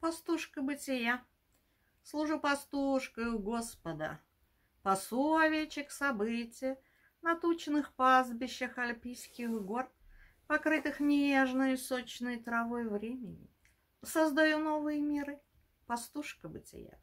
пастушка бытия. Служу пастушкой у Господа, пасу овечек события на тучных пастбищах альпийских гор, покрытых нежной и сочной травой времени. Создаю новые миры, пастушка бытия.